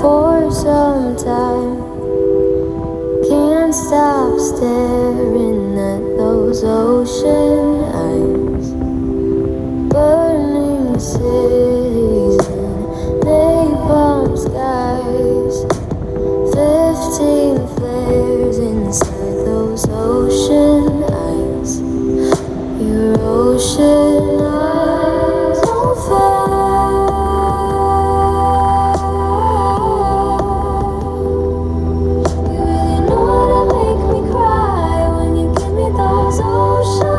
for some time. Can't stop staring at those ocean eyes. Burning cities and napalm skies. Fifteen flares inside those ocean eyes. Your ocean. so